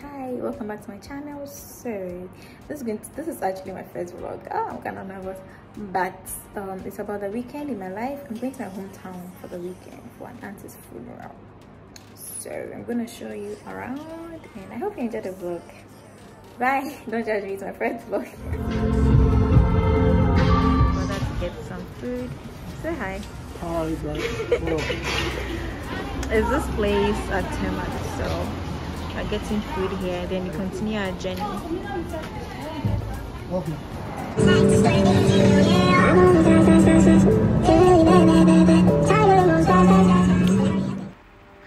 hi welcome back to my channel. So this is going to, this is actually my first vlog. Oh, i'm kind of nervous but um, it's about the weekend in my life. I'm going to my hometown for the weekend for an auntie's funeral. So i'm gonna show you around and i hope you enjoy the vlog. Bye. Don't judge me it's my first vlog. Brother to get some food. Say hi. Hi, is this place at Tema so we're getting food here then we continue our journey.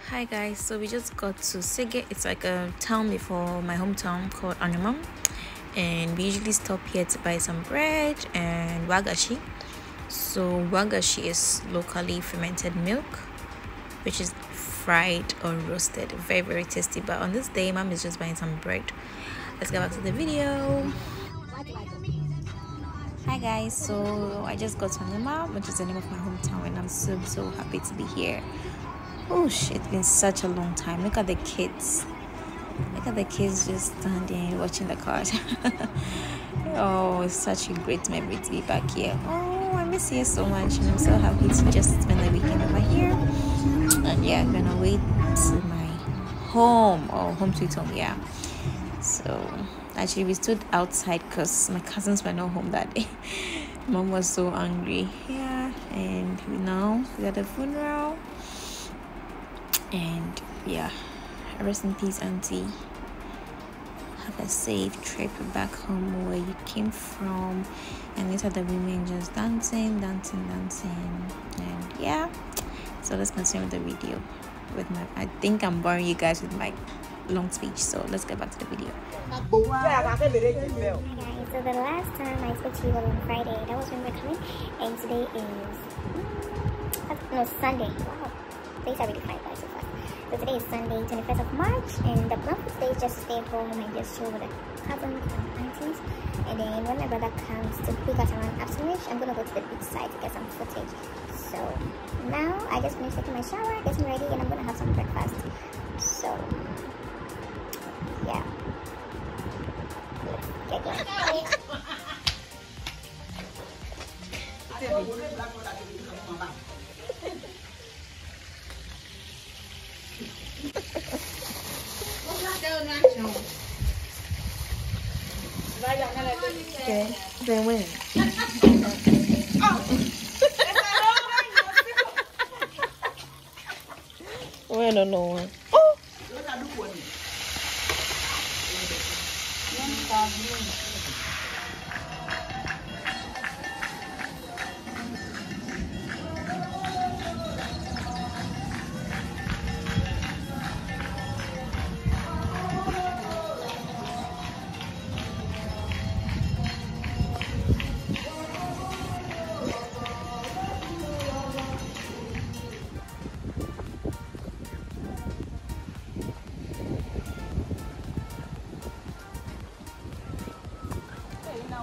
Hi guys so we just got to Sege. It's like a town before my hometown called Animam and we usually stop here to buy some bread and wagashi. So wagashi is locally fermented milk which is fried or roasted. Very very tasty. But on this day mom is just buying some bread. Let's get back to the video. Hi guys. So i just got to Nema, which is the name of my hometown and i'm so so happy to be here. Oh it's been such a long time. Look at the kids. Look at the kids just standing watching the cars. Oh it's such a great memory to be back here. Oh i miss you so much and i'm so happy to just spend the weekend over here. And yeah gonna my home or home sweet home yeah. So actually we stood outside because my cousins were not home that day. Mom was so angry. Yeah and you know we got a funeral. And yeah rest in peace auntie. Have a safe trip back home where you came from. And these are the women just dancing dancing dancing. And yeah so let's continue the video with my i think i'm boring you guys with my long speech so let's get back to the video so the last time I spoke to you on Friday, that was when we're coming, and today is, mm, no, Sunday, wow, days are really flying by so fast. So today is Sunday, 21st of March, and the plan for today is just stay home and just chill with the cousins and aunties, and then when my brother comes to pick us around afternoonish, I'm gonna go to the beach side to get some footage. So now I just finished taking my shower, getting ready, and I'm gonna have some breakfast. So yeah. Get going. okay then when when no no one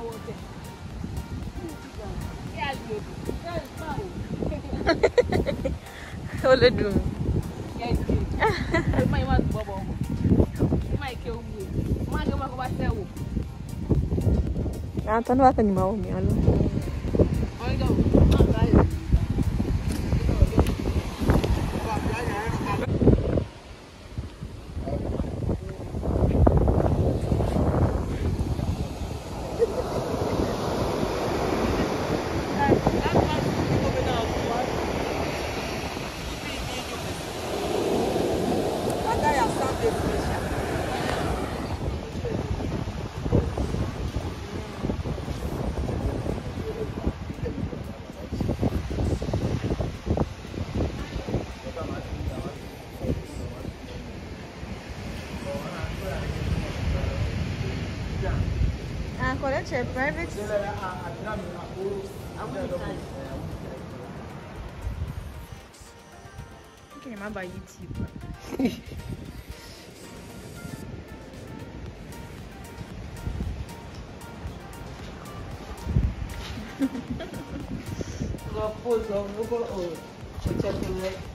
wote. Yal yo. Yal pa ou. Olo dou. Yal yo. Yon man yon man bobo ou. Yon man ike ou mwe. Man yon man kwa se ou. Anton wak an yon man ou mi alo. Olo dou. Uh, at your private? Thinking about YouTube. Go pose on Google or check the